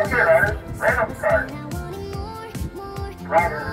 Okay, letters, random card. Riders